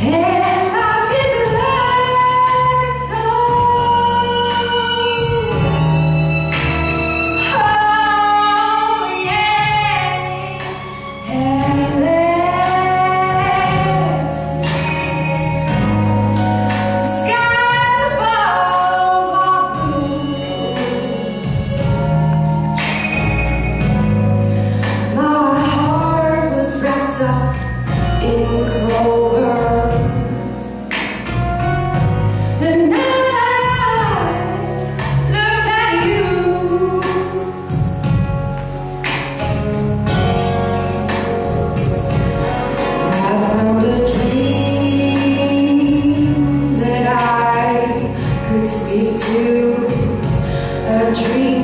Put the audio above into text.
Hey. speak to a dream.